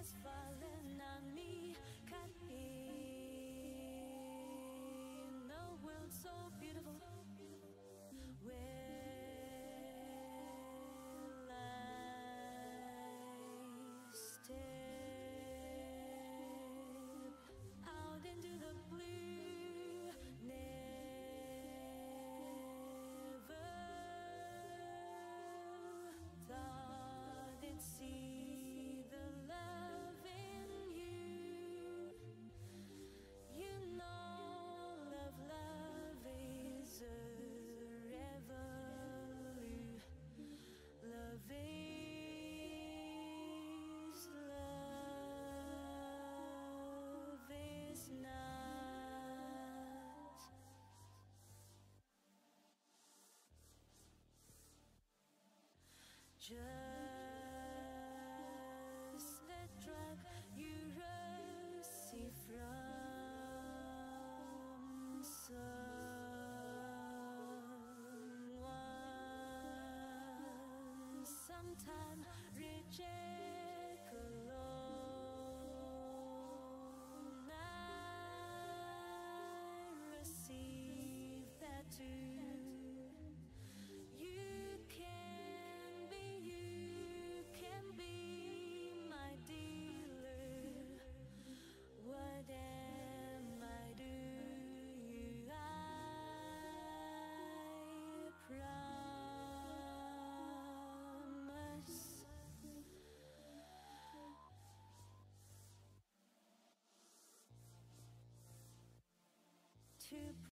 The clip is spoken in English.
has fallen on me. Cut me just the drug you receive from someone. Sometime reject.